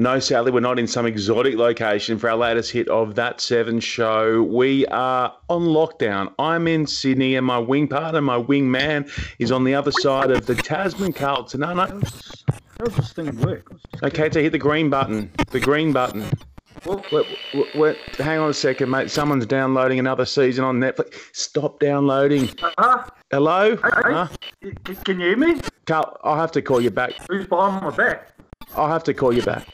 No, sadly, we're not in some exotic location for our latest hit of That Seven show. We are on lockdown. I'm in Sydney, and my wing partner, my wing man, is on the other side of the Tasman Carlton. No, no. How does this thing work? Okay, to hit the green button. The green button. Wait, wait, wait, hang on a second, mate. Someone's downloading another season on Netflix. Stop downloading. Huh? Hello? Hey, Huh? can you hear me? Karl, I'll have to call you back. Who's behind my back? I'll have to call you back.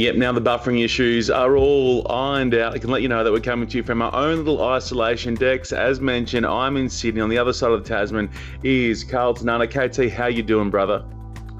Yep, now the buffering issues are all ironed out. I can let you know that we're coming to you from our own little isolation decks. As mentioned, I'm in Sydney. On the other side of the Tasman is Karl Tenana. KT, how you doing, brother?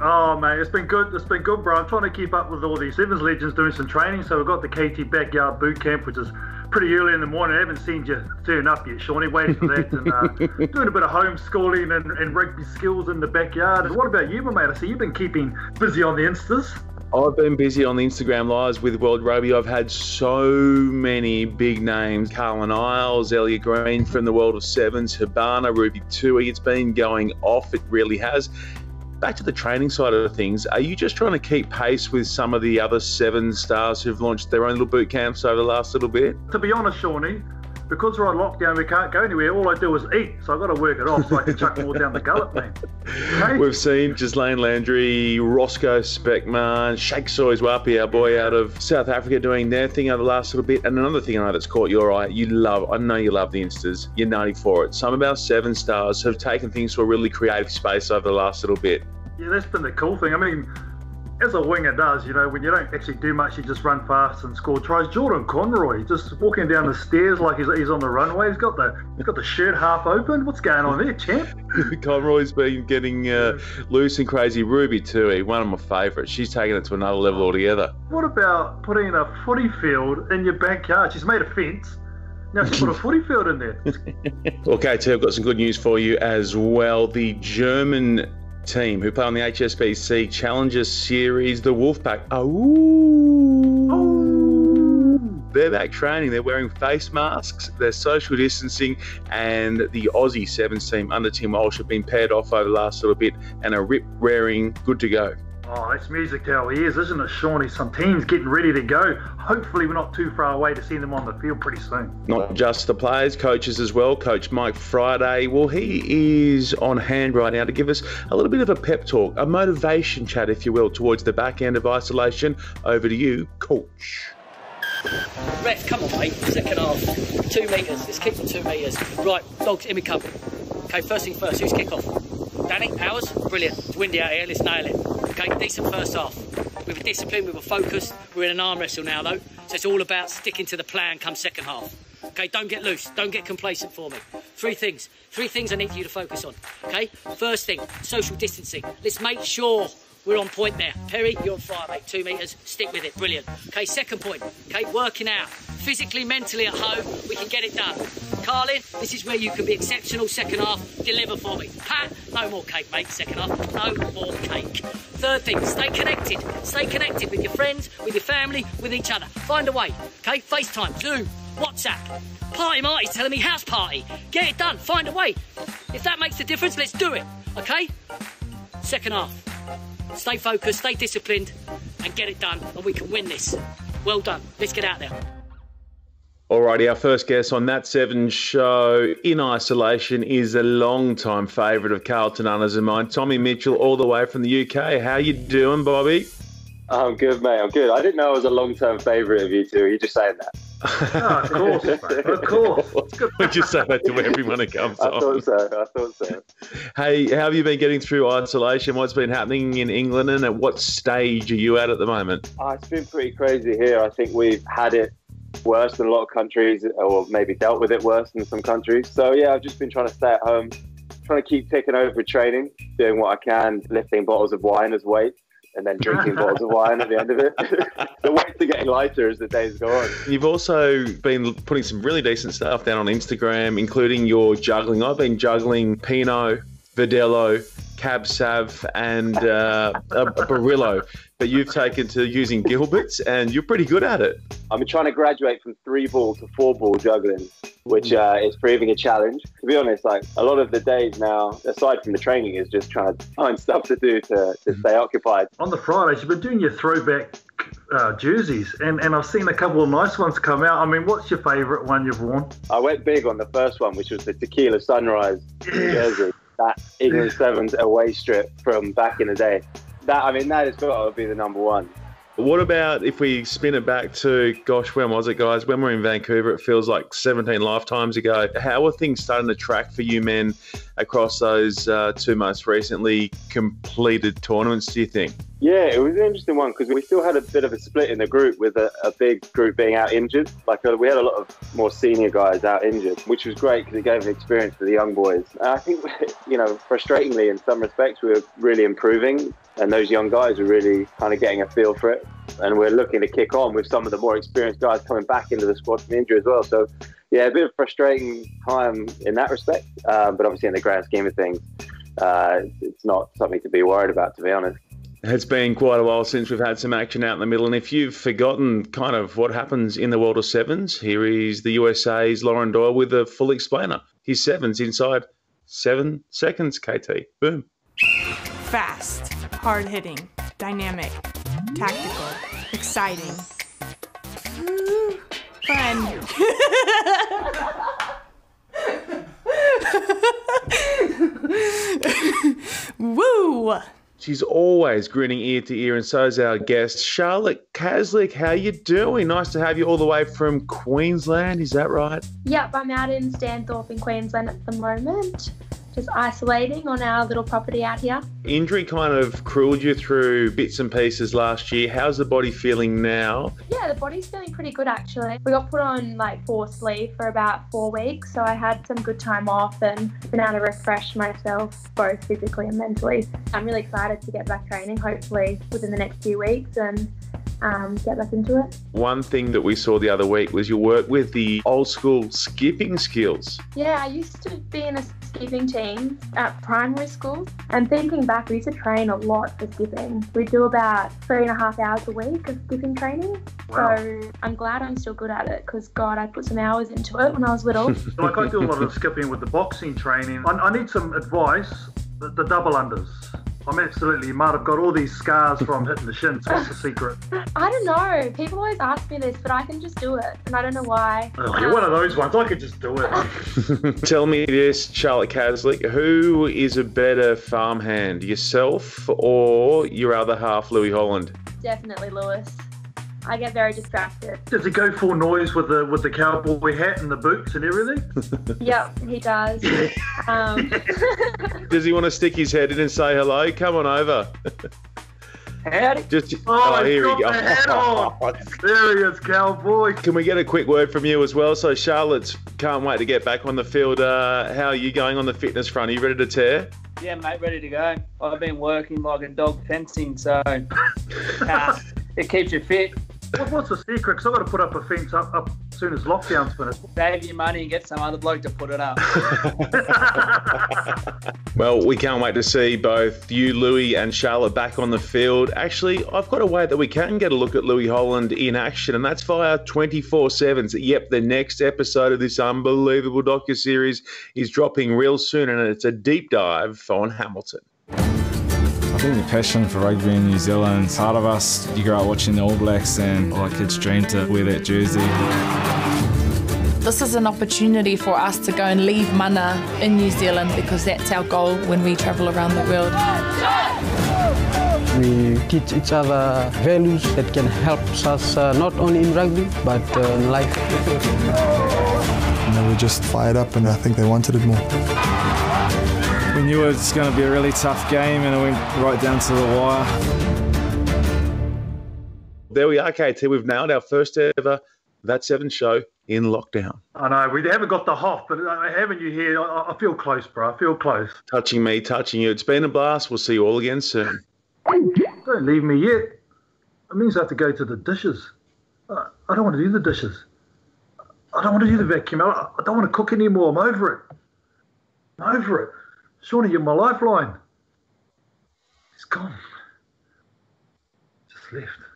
Oh man, it's been good. It's been good, bro. I'm trying to keep up with all these Sevens legends doing some training. So we've got the KT backyard boot camp, which is pretty early in the morning. I haven't seen you turn up yet, Seanny. Waiting for that and uh, doing a bit of homeschooling and, and rugby skills in the backyard. And what about you, my mate? I see you've been keeping busy on the instas. I've been busy on the Instagram lives with World Rugby. I've had so many big names Carlin Isles, Elliot Green from the world of sevens, Habana, Ruby Tui. It's been going off, it really has. Back to the training side of things, are you just trying to keep pace with some of the other seven stars who've launched their own little boot camps over the last little bit? To be honest, Seanny, because we're on lockdown, we can't go anywhere. All I do is eat, so I've got to work it off so I can chuck more down the gullet, man. Okay? We've seen Ghislaine Landry, Rosko Specman, Shake Soyizwapi, our boy out of South Africa, doing their thing over the last little bit. And another thing I know that's caught your eye, you love, I know you love the Instas, you're nutty for it. Some of our seven stars have taken things to a really creative space over the last little bit. Yeah, that's been the cool thing. I mean, as a winger does, you know, when you don't actually do much, you just run fast and score tries. Jordan Conroy just walking down the stairs like he's, he's on the runway. He's got the he's got the shirt half open. What's going on there, champ? Conroy's been getting uh, loose and crazy. Ruby Tui, one of my favourites. She's taken it to another level altogether. What about putting a footy field in your backyard? She's made a fence. Now she's put a footy field in there. okay, KT, I've got some good news for you as well. The German team who play on the HSBC Challenger Series, the Wolfpack. Oh. oh, they're back training. They're wearing face masks. They're social distancing, and the Aussie Sevens team under Tim Walsh have been paired off over the last little bit and are rip raring, good to go. Oh, that's music to our ears, isn't it, Seanny? Some teams getting ready to go. Hopefully, we're not too far away to see them on the field pretty soon. Not just the players, coaches as well. Coach Mike Friday, well, he is on hand right now to give us a little bit of a pep talk, a motivation chat, if you will, towards the back end of isolation. Over to you, coach. Ref, come on, mate. Second half. Two metres. Let's kick for two metres. Right, dogs, in we come. Okay, first thing first. Who's kick off? Danny, ours? Brilliant. It's windy out here. Let's nail it. Okay, decent first half. We were disciplined, we were focused. We're in an arm wrestle now, though. So it's all about sticking to the plan come second half. Okay, don't get loose. Don't get complacent for me. Three things. Three things I need you to focus on. Okay? First thing, social distancing. Let's make sure we're on point there. Perry, you're on fire, mate. Two metres. Stick with it. Brilliant. Okay, second point. Okay, working out. Physically, mentally at home, we can get it done. Carlin, this is where you can be exceptional second half. Deliver for me. Pat, no more cake, mate. Second half, no more cake. Third thing, stay connected. Stay connected with your friends, with your family, with each other. Find a way. Okay, FaceTime, Zoom, WhatsApp. Party Marty's telling me house party. Get it done. Find a way. If that makes a difference, let's do it. Okay? Second half. Stay focused, stay disciplined, and get it done, and we can win this. Well done. Let's get out there. Alrighty, our first guest on that seven show in isolation is a long-time favourite of Carlton Unners and mine, Tommy Mitchell, all the way from the UK. How you doing, Bobby? I'm good, mate. I'm good. I didn't know I was a long-term favourite of you two. You're just saying that. Oh, of course, mate. Of course. we just say that to everyone who comes I on. thought so. I thought so. Hey, how have you been getting through isolation? What's been happening in England, and at what stage are you at at the moment? Oh, it's been pretty crazy here. I think we've had it worse than a lot of countries, or maybe dealt with it worse than some countries. So yeah, I've just been trying to stay at home, trying to keep taking over training, doing what I can, lifting bottles of wine as weight. And then drinking bottles of wine at the end of it. the weights are getting lighter as the days go on. You've also been putting some really decent stuff down on Instagram, including your juggling. I've been juggling Pinot, Verdelho, Cab Sav, and uh, a, a Barolo. But you've taken to using Gilberts, and you're pretty good at it. I'm trying to graduate from three ball to four ball juggling, which uh, is proving a challenge. To be honest, like a lot of the days now, aside from the training, is just trying to find stuff to do to, to stay occupied. On the Fridays, you've been doing your throwback uh, jerseys, and, and I've seen a couple of nice ones come out. I mean, what's your favourite one you've worn? I went big on the first one, which was the Tequila Sunrise jersey, that England Sevens away strip from back in the day. That I mean, that has got to be the number one. What about if we spin it back to, gosh, when was it, guys? When we we're in Vancouver, it feels like 17 lifetimes ago. How are things starting to track for you men across those uh, two most recently completed tournaments, do you think? Yeah, it was an interesting one because we still had a bit of a split in the group with a, a big group being out injured. Like uh, we had a lot of more senior guys out injured, which was great because it gave an experience for the young boys. And I think, you know, frustratingly in some respects, we were really improving and those young guys are really kind of getting a feel for it. And we're looking to kick on with some of the more experienced guys coming back into the squad from injury as well. So, yeah, a bit of frustrating time in that respect. Um, but obviously, in the grand scheme of things, uh, it's not something to be worried about, to be honest. It's been quite a while since we've had some action out in the middle. And if you've forgotten kind of what happens in the world of sevens, here is the USA's Lauren Doyle with a full explainer. His sevens inside seven seconds, KT. Boom. Fast hard hitting, dynamic, tactical, exciting, fun. Woo! She's always grinning ear to ear, and so is our guest, Charlotte Caslick. How you doing? Nice to have you all the way from Queensland. Is that right? Yep, I'm out in Stanthorpe in Queensland at the moment just isolating on our little property out here. Injury kind of cruelled you through bits and pieces last year. How's the body feeling now? Yeah, the body's feeling pretty good actually. We got put on like forced leave for about four weeks, so I had some good time off and been able to refresh myself both physically and mentally. I'm really excited to get back training, hopefully within the next few weeks and um, get back into it. One thing that we saw the other week was your work with the old school skipping skills. Yeah, I used to be in a skipping team at primary school. And thinking back, we used to train a lot for skipping. We do about three and a half hours a week of skipping training. Wow. So I'm glad I'm still good at it because, God, I put some hours into it when I was little. like I do a lot of skipping with the boxing training. I, I need some advice. The, the double unders. I'm absolutely you might have got all these scars from hitting the shins. What's the secret? I don't know. People always ask me this, but I can just do it, and I don't know why. Oh, you're one of those ones. I could just do it. Tell me this, Charlotte Caslick. Who is a better farmhand, yourself or your other half, Lewis Holland? Definitely Lewis. I get very distracted. Does he go full noise with the with the cowboy hat and the boots and everything? yep, he does. um. does he want to stick his head in and say hello? Come on over. Howdy. Just, oh, oh here we go. The there he is, cowboy. Can we get a quick word from you as well? So Charlotte's can't wait to get back on the field. Uh, how are you going on the fitness front? Are you ready to tear? Yeah, mate, ready to go. I've been working like a dog fencing, so uh, it keeps you fit. What, what's the secret? Because I've got to put up a fence up, up as soon as lockdown's finished. Save your money and get some other bloke to put it up. well, we can't wait to see both you, Lewis, and Charlotte back on the field. Actually, I've got a way that we can get a look at Lewis Holland in action, and that's via 24 7s. Yep, the next episode of this unbelievable docu-series is dropping real soon, and it's a deep dive on Hamilton. I think the passion for rugby in New Zealand is part of us. You grow up watching the All Blacks and all our kids dream to wear that jersey. This is an opportunity for us to go and leave mana in New Zealand because that's our goal when we travel around the world. We teach each other values that can help us uh, not only in rugby but uh, in life. And they were just fired up and I think they wanted it more. We knew it was going to be a really tough game and it went right down to the wire. There we are, KT. We've nailed our first ever That Seven show in lockdown. I know. We haven't got the hop, but uh, having you here, I, I feel close, bro. I feel close. Touching me, touching you. It's been a blast. We'll see you all again soon. Don't leave me yet. It means I have to go to the dishes. I don't want to do the dishes. I don't want to do the vacuum. I don't want to cook anymore. I'm over it. I'm over it. Seanny, you're my lifeline. It's gone. Just left.